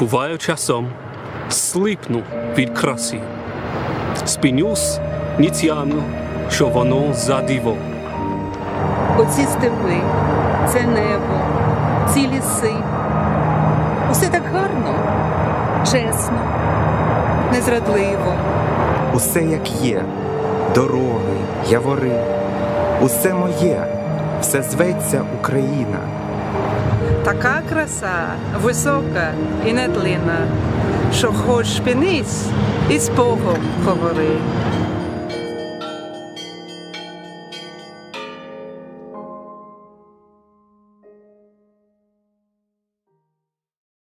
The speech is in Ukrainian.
Буваю часом, слипну від краси, спінюсь, ні тямлю, що воно за диво. Оці степи, це небо, ці ліси. Усе так гарно, чесно, незрадливо. Усе як є, дороги, явори, усе моє, все зветься Україна. Така краса висока і нетлінна, що хоч спинись і з Богом говори.